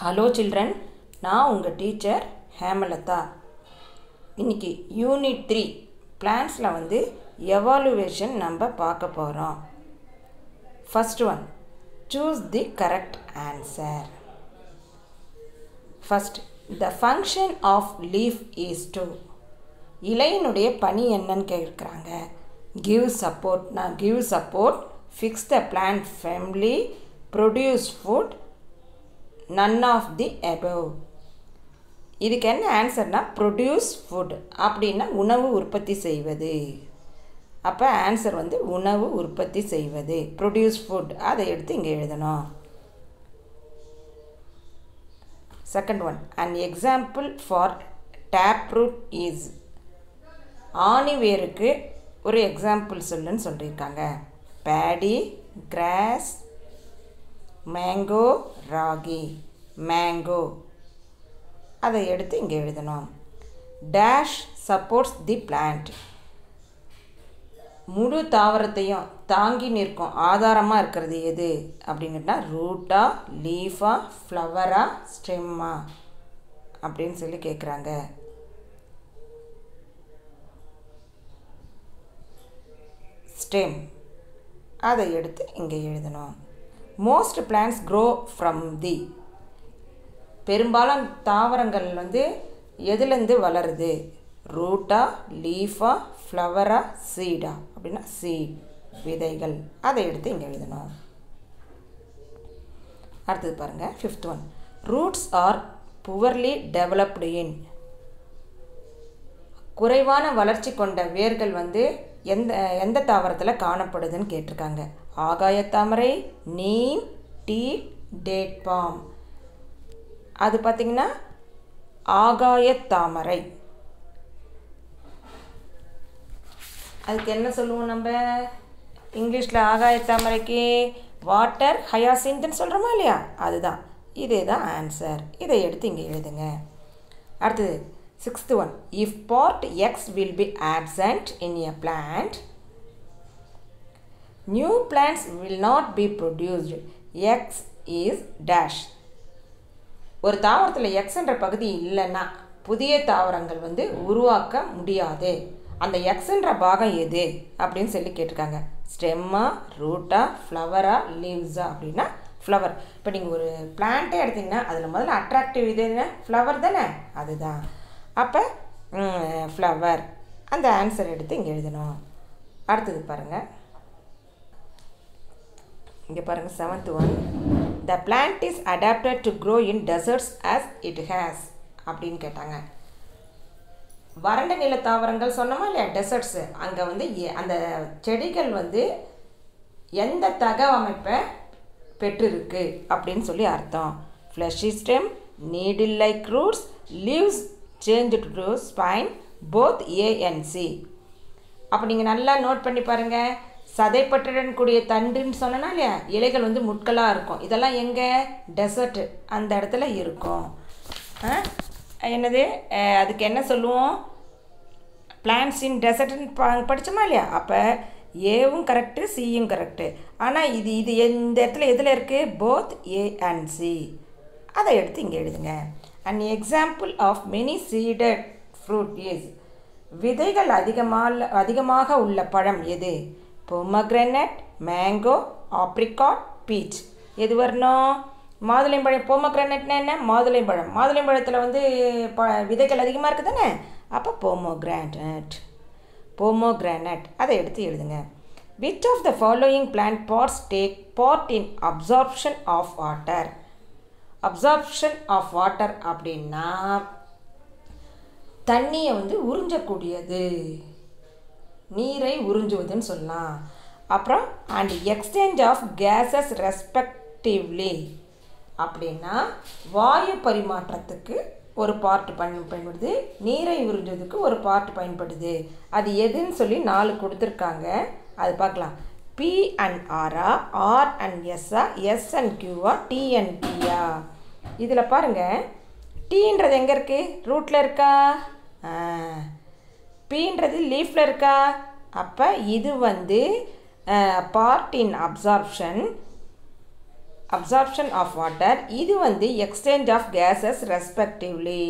Hello children நான் உங்கள் teacher Hemalatha. இன்றைக்கி யூனிட் த்ரீ பிளான்ஸில் வந்து எவாலுவேஷன் நம்ம பார்க்க போகிறோம் first one choose the correct answer first the function of leaf is to இலையினுடைய பணி என்னன்னு கேட்குறாங்க. கிவ் சப்போர்ட் நான் give support fix the plant firmly produce food none of the above இதுக்கு என்ன ஆன்சர்னா ப்ரொடியூஸ் ஃபுட் அப்படின்னா உணவு உற்பத்தி செய்வது. அப்போ ஆன்சர் வந்து உணவு உற்பத்தி செய்வது. ப்ரொடியூஸ் ஃபுட் அதை எடுத்து இங்கே எழுதணும். Second one an example for tap root is ஆணிவேருக்கு ஒரு எக்ஸாம்பிள் சொல்லுன்னு சொல்லியிருக்காங்க. Paddy grass mango ragi. Mango அதை எடுத்து இங்கே எழுதணும். டேஷ் சப்போர்ட்ஸ் தி பிளான்ட் முழு தாவரத்தையும் தாங்கி நிற்கும். ஆதாரமாக இருக்கிறது எது? அப்படின்னா ரூட்டா லீஃபா ஃப்ளவரா ஸ்டெம்மா அப்படின்னு சொல்லி கேட்குறாங்க ஸ்டெம் அதை எடுத்து இங்கே எழுதணும். Most plants grow from the பெரும்பாலும் தாவரங்கள் வந்து எதுலேருந்து வளருது? ரூட்டா லீஃபா ஃப்ளவரா சீடா. அப்படின்னா சீட் விதைகள். அதை எடுத்து இங்கே எழுதணும். அடுத்தது பாருங்கள் fifth one roots are poorly developed in குறைவான வளர்ச்சி கொண்ட வேர்கள் வந்து எந்த எந்த தாவரத்தில் காணப்படுதுன்னு கேட்டிருக்காங்க. ஆகாயத்தாமரை நீம் டீ டேட் பாம். அது பார்த்திங்கன்னா ஆகாயத்தாமரை அதுக்கு என்ன சொல்லுவோம் நம்ம? இங்கிலீஷில் ஆகாயத்தாமரைக்கு வாட்டர் ஹயாசின்ட்டுன்னு சொல்கிறோமா இல்லையா? அதுதான். இதே தான் ஆன்சர் இதை எடுத்து இங்கே எழுதுங்க. அடுத்தது sixth one if part X will be absent in a plant new plants will not be produced X is dash ஒரு தாவரத்தில் எக்ஸ் என்ற பகுதி இல்லைன்னா புதிய தாவரங்கள் வந்து உருவாக்க முடியாது. அந்த எக்ஸ்ன்ற பாகம் எது? அப்படின்னு சொல்லி கேட்டிருக்காங்க. ஸ்டெம்மா ரூட்டா ஃப்ளவரா லீவ்ஸா அப்படின்னா ஃப்ளவர் இப்போ நீங்கள் ஒரு பிளான்ட்டே எடுத்திங்கன்னா அதில் முதல்ல அட்ராக்டிவ் இது என்ன? ஃப்ளவர் தானே? அதுதான். அப்போ ஃப்ளவர் அந்த ஆன்சர் எடுத்து இங்கே எழுதணும். அடுத்தது பாருங்கள் இங்கே பாருங்கள் seventh one the plant is adapted to grow in deserts as it has அப்படின்னு கேட்டாங்க. வறண்ட நில தாவரங்கள் சொன்னோமா இல்லையா? டெசர்ட்ஸு அங்கே வந்து அந்த செடிகள் வந்து எந்த தகவமைப்பை பெற்றிருக்கு அப்படின்னு சொல்லி அர்த்தம். Fleshy stem needle like roots leaves change to spine both A and C அப்போ நீங்கள் நல்லா நோட் பண்ணி பாருங்கள் சதைப்பற்றுடன் கூடிய தண்டுன்னு சொன்னா இல்லையா? இலைகள் வந்து முட்களாக இருக்கும். இதெல்லாம் எங்கே? டெசர்ட்டு அந்த இடத்துல இருக்கும். என்னது? அதுக்கு என்ன சொல்லுவோம்? பிளான்ஸ் இன் டெசர்ட்னு படித்தோமா இல்லையா? அப்போ ஏவும் கரெக்டு சியும் கரெக்டு ஆனால் இது இது இந்த இடத்துல எதில் இருக்குது போத் ஏ அண்ட் சி அதை எடுத்து இங்கே எழுதுங்க. And example of many seeded fruit is விதைகள் அதிகமாக அதிகமாக உள்ள பழம் எது? பொமக்ரெனட் மேங்கோ ஆப்ரிகாட் பீச் எது வரணும்? மாதுளைப்பழம் போமோக்ரானட்னா என்ன? மாதுளைம்பழம். மாதுளைம்பழத்தில் வந்து ப விதைகள் அதிகமாக இருக்குது தானே அப்போ போமோக்ரானட் போமோக்ரானட் அதை எடுத்து எழுதுங்க. Which of the following plant parts take part in absorption of water absorption of water அப்படின்னா தண்ணியை வந்து உறிஞ்சக்கூடியது. நீரை உறிஞ்சுவதுன்னு சொல்லலாம் அப்புறம் and exchange of gases respectively அப்படின்னா வாயு பரிமாற்றத்துக்கு ஒரு பார்ட் பயன் பயன்படுது. நீரை உறிஞ்சதுக்கு ஒரு பார்ட் பயன்படுது. அது எதுன்னு சொல்லி நாலு கொடுத்துருக்காங்க. அது பார்க்கலாம். P and R R and S S and Q T and P இதில் பாருங்கள் டீன்றது எங்கே இருக்குது ரூட்டில் இருக்கா? பீன்றது லீஃபில் இருக்கா? அப்போ இது வந்து part in absorption absorption of water இது வந்து எக்ஸ்சேஞ்ச் ஆஃப் கேஸஸ் ரெஸ்பெக்டிவ்லி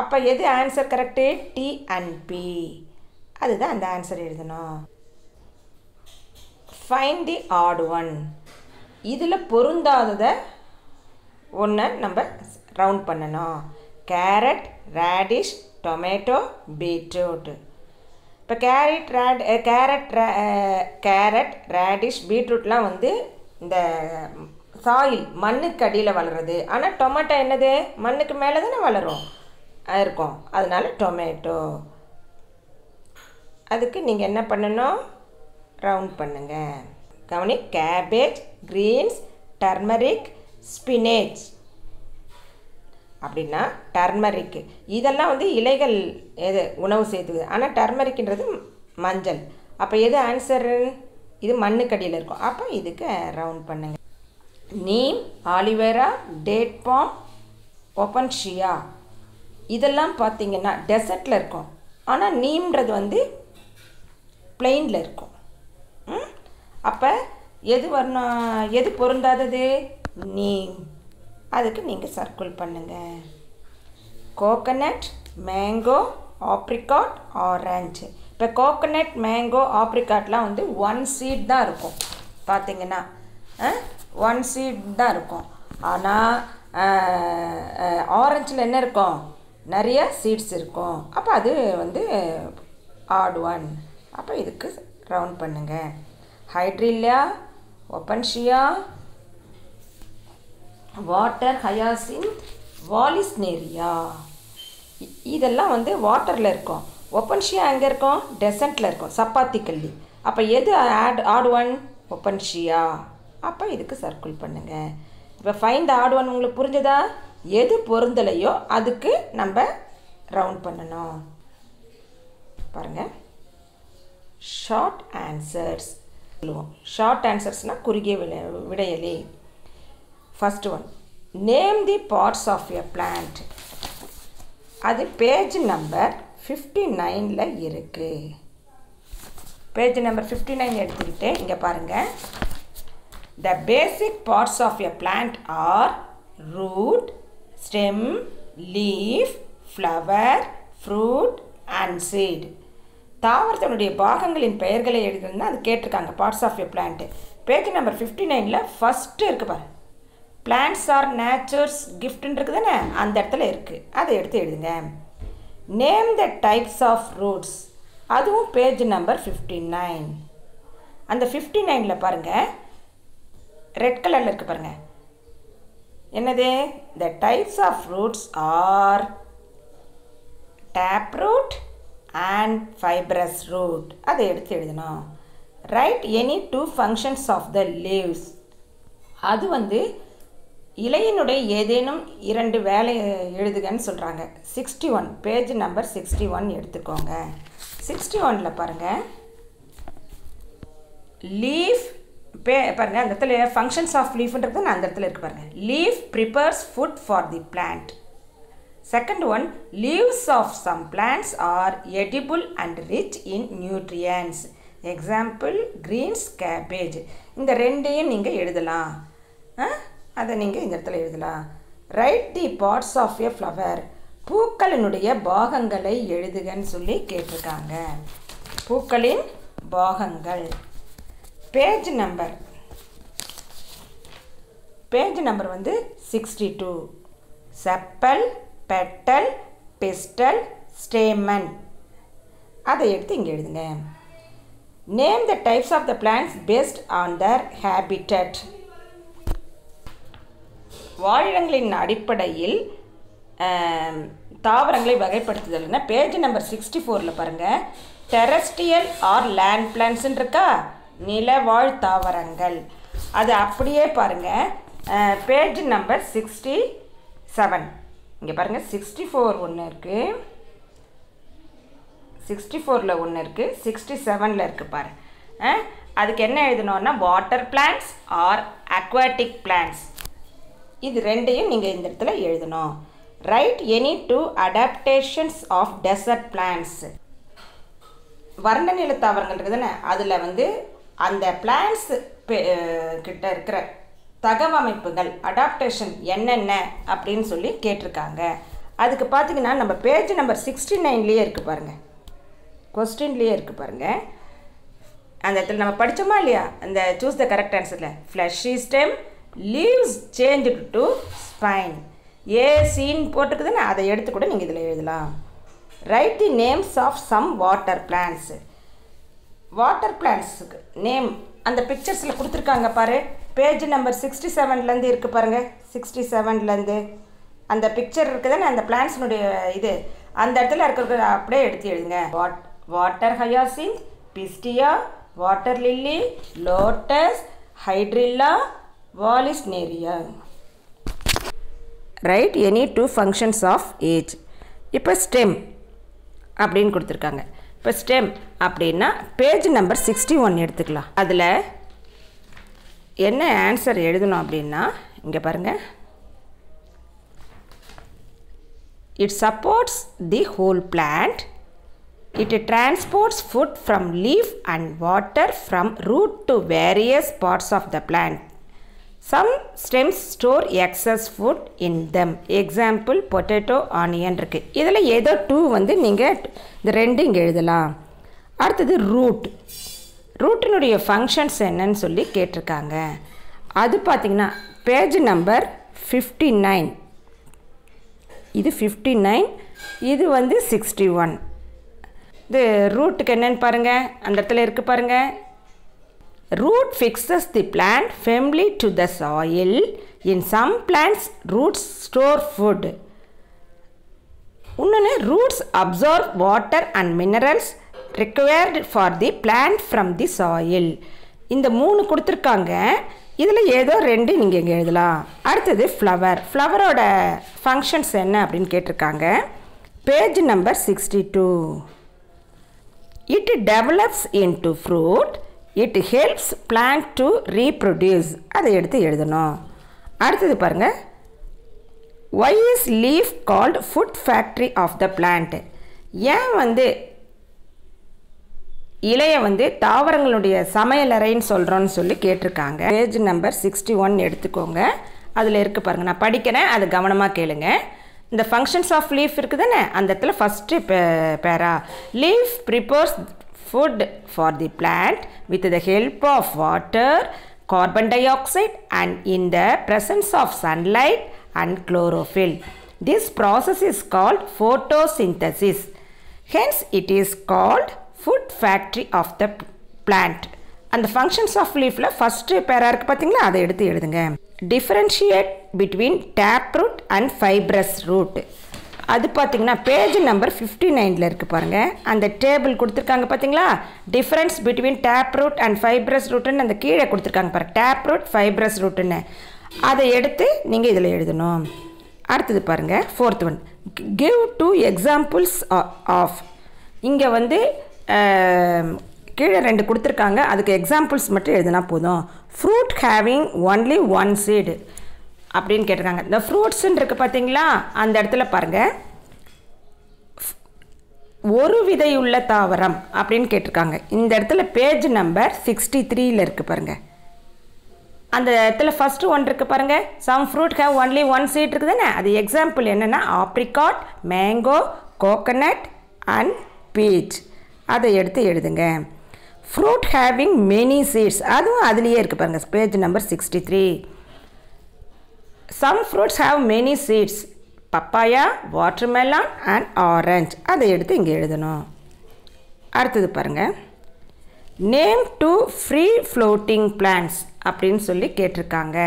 அப்போ எது answer correct T and P அதுதான் அந்த ஆன்சர் எழுதணும். ஃபைன் தி ஆட் ஒன் இதில் பொருந்தாததை ஒன்று நம்ம ரவுண்ட் பண்ணணும். கேரட் ரேடிஷ் டொமேட்டோ பீட்ரூட் இப்போ carrot rate carrot carrot radish பீட்ரூட்லாம் வந்து இந்த சாயில் மண்ணுக்கு அடியில் வளருது. ஆனால் டொமேட்டோ என்னது? மண்ணுக்கு மேலே தானே வளரும். இருக்கும். அதனால டொமேட்டோ அதுக்கு நீங்கள் என்ன பண்ணணும்? ரவுண்ட் பண்ணுங்கள் கவனி கேபேஜ் க்ரீன்ஸ் டர்மரிக் ஸ்பினேஜ் அப்படின்னா டர்மரிக். இதெல்லாம் வந்து இலைகள் எது உணவு சேர்த்துக்குது. ஆனால் டர்மரிக்ன்றது மஞ்சள். அப்போ எது ஆன்சரு இது மண்ணுக்கடியில் இருக்கும். அப்போ இதுக்கு ரவுண்ட் பண்ணுங்க. Neem aloe vera date palm opuntia. இதெல்லாம் பார்த்தீங்கன்னா டெசர்ட்டில் இருக்கும். ஆனால் நீம்ன்றது வந்து பிளெயினில் இருக்கும். அப்போ எது வரணும்? எது பொருந்தாதது? நீம். அதுக்கு நீங்கள் சர்க்கிள் பண்ணுங்கள் கோகனட் மேங்கோ ஆப்ரிகாட் ஆரஞ்சு இப்போ கோகனட் மேங்கோ ஆப்ரிகாட்லாம் வந்து ஒன் சீட் தான் இருக்கும். பார்த்தீங்கன்னா ஒன் சீட் தான் இருக்கும். ஆனால் ஆரஞ்சில் என்ன இருக்கும்? நிறைய சீட்ஸ் இருக்கும். அப்போ அது வந்து ஆட் ஒன் அப்போ இதுக்கு ரவுண்ட் பண்ணுங்கள் ஹைட்ரில்லியா ஒப்பன்ஷியா வாட்டர் ஹயாசின் வாலிஸ்னேரியா இதெல்லாம் வந்து வாட்டரில் இருக்கும். ஒப்பன்ஷியா எங்கே இருக்கும்? டெசண்ட்டில் இருக்கும். சப்பாத்தி கல்லி. அப்போ எது ஆட் ஆட் ஒன்? ஒப்பன்ஷியா. அப்போ இதுக்கு சர்க்குள் பண்ணுங்கள் இப்போ ஃபைன் த ஆட் ஒன் உங்களுக்கு புரிஞ்சதா? எது பொருந்தலையோ அதுக்கு நம்ம ரவுண்ட் பண்ணணும். பாருங்கள் ஷார்ட் ஆன்சர்ஸ் சொல்லுவோம். ஷார்ட் ஆன்சர்ஸ்னால் குறுகிய விட விடையலே. First one name the parts of a plant அது பேஜ் நம்பர் ஃபிஃப்டி நைனில் இருக்குது பேஜ் நம்பர் ஃபிஃப்டி நைன் எடுத்துக்கிட்டு இங்கே பாருங்கள் the basic parts of a plant are root stem leaf flower fruit and seed தாவரத்தினுடைய பாகங்களின் பெயர்களை எழுதுனா அது கேட்டிருக்காங்க parts of a plant page number fifty நைனில் ஃபஸ்ட்டு இருக்குது பாரு பிளான்ஸ் ஆர் நேச்சர்ஸ் கிஃப்ட்னு இருக்குது தானே அந்த இடத்துல இருக்குது அதை எடுத்து எழுதுங்க. Name the types of roots அதுவும் பேஜ் நம்பர் ஃபிஃப்டி நைன் அந்த ஃபிஃப்டி நைனில் பாருங்கள் ரெட் கலரில் இருக்குது பாருங்கள் என்னது? The types of roots are tap root and fibrous root அதை எடுத்து எழுதணும். Write any two functions of the leaves அது வந்து இலையினுடைய ஏதேனும் இரண்டு வேலை எழுதுகன்னு சொல்கிறாங்க sixty one page number sixty one எடுத்துக்கோங்க. சிக்ஸ்டி ஒனில் பாருங்கள் லீஃப் பே பாருங்கள் அந்த இடத்துல ஃபங்க்ஷன்ஸ் ஆஃப் லீஃப்ன்றது நான் அந்த இடத்துல இருக்கு பாருங்கள் leaf prepares food for the plant second one leaves of some plants are edible and rich in nutrients example greens cabbage இந்த ரெண்டையும் நீங்கள் எழுதலாம். அதை நீங்கள் இந்த இடத்துல எழுதலாம். Write the parts of a flower பூக்களினுடைய பாகங்களை எழுதுகன்னு சொல்லி கேட்டிருக்காங்க. பூக்களின் பாகங்கள். பேஜ் நம்பர் பேஜ் நம்பர் வந்து sixty two sepal petal pistil stamen. அதை எடுத்து இங்கே எழுதுங்க. Name the types of the plants based on their habitat வாழிடங்களின் அடிப்படையில் தாவரங்களை வகைப்படுத்துதல்னா பேஜ் நம்பர் சிக்ஸ்டி ஃபோரில் பாருங்கள் டெரஸ்டியல் ஆர் லேண்ட் பிளான்ஸ்ன்னு இருக்கா? நிலவாழ் தாவரங்கள். அது அப்படியே பாருங்கள் பேஜ் நம்பர் சிக்ஸ்டி செவன் இங்கே பாருங்கள் சிக்ஸ்டி ஃபோர் ஒன்று இருக்குது சிக்ஸ்டி ஃபோரில் ஒன்று இருக்குது சிக்ஸ்டி செவனில் இருக்குது பாரு அதுக்கு என்ன எழுதணும்னா water plants are aquatic plants இது ரெண்டையும் நீங்கள் இந்த இடத்துல எழுதணும். Write any two adaptations of desert plants வர்ணநில தாவரங்கள் இருக்குதுன்னு அதில் வந்து அந்த பிளான்ஸ் கிட்ட இருக்கிற தகவமைப்புகள் அடாப்டேஷன் என்னென்ன அப்படின்னு சொல்லி கேட்டிருக்காங்க. அதுக்கு பார்த்தீங்கன்னா நம்ம பேஜ் நம்பர் சிக்ஸ்டி நைன்லேயே இருக்குது பாருங்கள் கொஸ்டின்லேயே இருக்குது பாருங்கள் அந்த இடத்துல நம்ம படித்தோமா இல்லையா? அந்த choose the correct ஆன்சரில் fleshy stem leaves change to spine A scene போட்டிருக்குதுன்னு அதை எடுத்து கூட நீங்கள் இதில் எழுதலாம். Write the names of some water plants water பிளான்ஸுக்கு name அந்த பிக்சர்ஸில் கொடுத்துருக்காங்க பாரு. பேஜ் நம்பர் சிக்ஸ்டி செவன்லேருந்து இருக்குது பாருங்கள் சிக்ஸ்டி செவன்லேருந்து அந்த பிக்சர் இருக்குதுன்னு அந்த பிளான்ஸினுடைய இது. அந்த இடத்துல இருக்கிறது அப்படியே எடுத்து எழுதுங்க. What water hyacinth pistia water lily lotus hydrilla vallisneria write any two functions of age இப்போ ஸ்டெம் அப்படின்னு கொடுத்துருக்காங்க. இப்போ ஸ்டெம் அப்படின்னா பேஜ் நம்பர் சிக்ஸ்டி ஒன் எடுத்துக்கலாம். அதில் என்ன ஆன்சர் எழுதணும் அப்படின்னா இங்கே பாருங்கள் it supports the whole plant it transports food from leaf and water from root to various parts of the plant some stems store excess food in them example potato onion இருக்குது இதில் ஏதோ two வந்து நீங்கள் இந்த ரெண்டு இங்கே எழுதலாம். அடுத்தது ரூட் ரூட்டினுடைய ஃபங்க்ஷன்ஸ் என்னன்னு சொல்லி கேட்டிருக்காங்க. அது பார்த்திங்கன்னா பேஜ் நம்பர் ஃபிஃப்டி நைன் இது ஃபிஃப்டி நைன் இது வந்து சிக்ஸ்டி ஒன் இது ரூட்டுக்கு என்னன்னு பாருங்கள் அந்த இடத்துல இருக்குது பாருங்கள் root fixes the plant firmly to the soil in some plants roots store food இன்னொன்று roots absorb water and minerals required for the plant from the soil இந்த மூணு கொடுத்துருக்காங்க இதில் ஏதோ ரெண்டு நீங்கள் இங்கே எழுதலாம் அடுத்தது ஃப்ளவர் ஃப்ளவரோட ஃபங்க்ஷன்ஸ் என்ன அப்படின்னு கேட்டிருக்காங்க page number sixty two it develops in to fruit it helps plant to reproduce அதை எடுத்து எழுதணும். அடுத்தது பாருங்கள் why is leaf called food factory of the plant ஏன் வந்து இலையை வந்து தாவரங்களுடைய சமையலறைன்னு சொல்கிறோன்னு சொல்லி கேட்டிருக்காங்க. பேஜ் நம்பர் சிக்ஸ்டி ஒன் எடுத்துக்கோங்க. அதில் இருக்குது பாருங்கள் நான் படிக்கிறேன். அது கவனமாக கேளுங்க. இந்த ஃபங்க்ஷன்ஸ் ஆஃப் லீஃப் இருக்குதுன்னு அந்த இடத்துல first para. Leaf prepares food for the plant with the help of water, carbon dioxide and in the presence of sunlight and chlorophyll. This process is called photosynthesis. Hence it is called food factory of the plant. அந்த functions of லீஃபில் first para இருக்குது பார்த்தீங்களா அதை எடுத்து எழுதுங்க differentiate between tap root and fibrous root அது பார்த்தீங்கன்னா page number fifty நைனில் இருக்குது பாருங்கள் அந்த டேபிள் கொடுத்துருக்காங்க பார்த்தீங்களா difference between tap root and fibrous ரூட்டுன்னு அந்த கீழே கொடுத்துருக்காங்க பாருங்கள் டேப் ரூட் ஃபைப்ரஸ் ரூட்டுன்னு அதை எடுத்து நீங்கள் இதில் எழுதணும். அடுத்தது பாருங்கள் fourth one give two examples of இங்கே வந்து கீழே ரெண்டு கொடுத்துருக்காங்க. அதுக்கு எக்ஸாம்பிள்ஸ் மட்டும் எழுதினா போதும். Fruit having only one seed அப்படின்னு கேட்டிருக்காங்க. இந்த ஃப்ரூட்ஸுன்னு இருக்குது பார்த்தீங்களா? அந்த இடத்துல பாருங்கள் ஒரு விதையுள்ள தாவரம் அப்படின்னு கேட்டிருக்காங்க. இந்த இடத்துல பேஜ் நம்பர் சிக்ஸ்டி த்ரீயில் இருக்குது பாருங்கள் அந்த இடத்துல ஃபஸ்ட்டு ஒன் இருக்குது பாருங்கள் some fruit have only one seed இருக்குது தானே அது எக்ஸாம்பிள் என்னென்னா apricot mango coconut and peach அதை எடுத்து எழுதுங்க. ஃப்ரூட் ஹேவிங் மெனி சீட்ஸ் அதுவும் அதுலேயே இருக்குது பாருங்கள் page number sixty three some fruits have many seeds papaya watermelon and orange அதை எடுத்து இங்கே எழுதணும். அடுத்தது பாருங்கள் name two free floating plants அப்படின்னு சொல்லி கேட்டிருக்காங்க.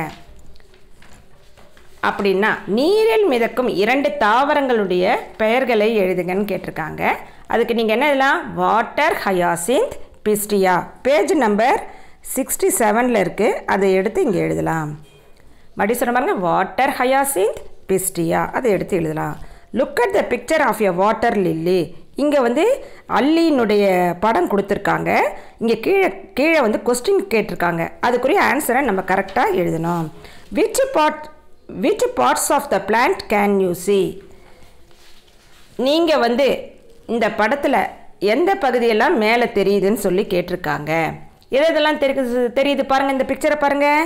அப்படின்னா நீரில் மிதக்கும் இரண்டு தாவரங்களுடைய பெயர்களை எழுதுங்கன்னு கேட்டிருக்காங்க. அதுக்கு நீங்கள் என்ன எழுதலாம்? Water hyacinth pistia page number sixty செவனில் இருக்குது அதை எடுத்து இங்கே எழுதலாம். மறுபடியும் சொன்ன பாருங்க வாட்டர் ஹயாசிந்த் பிஸ்டியா அதை எடுத்து எழுதலாம். Look at the picture of a water lily இங்கே வந்து அல்லியினுடைய படம் கொடுத்துருக்காங்க. இங்கே கீழே கீழே வந்து கொஸ்டின் கேட்டிருக்காங்க. அதுக்குரிய ஆன்சரை நம்ம கரெக்டாக எழுதணும். Which part which parts of the plant can you see நீங்கள் வந்து இந்த படத்தில் எந்த பகுதியெல்லாம் மேலே தெரியுதுன்னு சொல்லி கேட்டிருக்காங்க. எது இதெல்லாம் தெரியுது தெரியுது பாருங்கள் இந்த பிக்சரை பாருங்கள்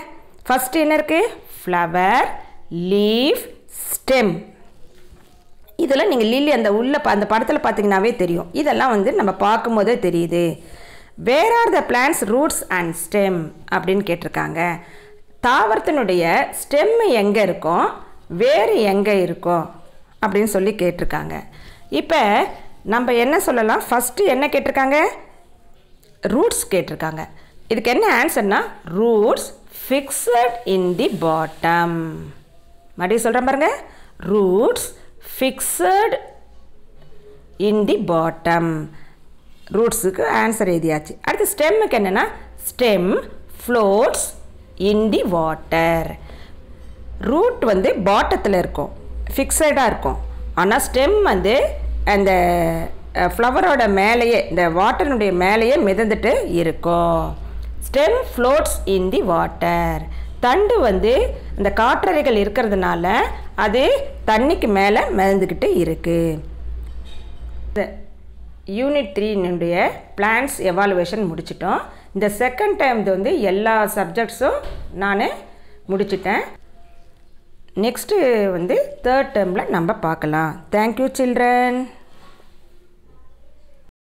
ஃபஸ்ட்டு என்ன இருக்குது ஃப்ளவர் லீஃப் ஸ்டெம் இதில் நீங்கள் லில்லி அந்த உள்ள ப- அந்த படத்தில் பார்த்தீங்கன்னாவே தெரியும். இதெல்லாம் வந்து நம்ம பார்க்கும்போதே தெரியுது. Where are the plants roots and stem அப்படின்னு கேட்டிருக்காங்க. தாவரத்தினுடைய ஸ்டெம் எங்கே இருக்கும் வேறு எங்கே இருக்கும் அப்படின்னு சொல்லி கேட்டிருக்காங்க. இப்போ நம்ம என்ன சொல்லலாம்? ஃபஸ்ட்டு என்ன கேட்டிருக்காங்க? ரூட்ஸ் கேட்டிருக்காங்க. இதுக்கு என்ன ஆன்சர்னால் roots fixed in the bottom மறுபடியும் சொல்கிறேன் பாருங்க. Roots fixed in the bottom ரூட்ஸுக்கு answer எழுதியாச்சு. அடுத்து ஸ்டெம்முக்கு என்னென்னா stem floats in the water root வந்து பாட்டத்தில் இருக்கும். ஃபிக்ஸடாக இருக்கும். ஆனால் ஸ்டெம் வந்து அந்த ஃப்ளவரோட மேலேயே இந்த வாட்டரினுடைய மேலேயே மிதந்துட்டு இருக்கும். Stem floats in the water தண்டு வந்து இந்த காற்றறைகள் இருக்கிறதுனால அது தண்ணிக்கு மேலே மிதந்துக்கிட்டு இருக்குது யூனிட் த்ரீனுடைய பிளான்ஸ் எவாலுவேஷன் முடிச்சிட்டோம். இந்த செகண்ட் டைம் வந்து எல்லா சப்ஜெக்ட்ஸும் நான் முடிச்சிட்டேன். நெக்ஸ்ட்டு வந்து தேர்ட் டேர்மில் நம்ம பார்க்கலாம். Thank you children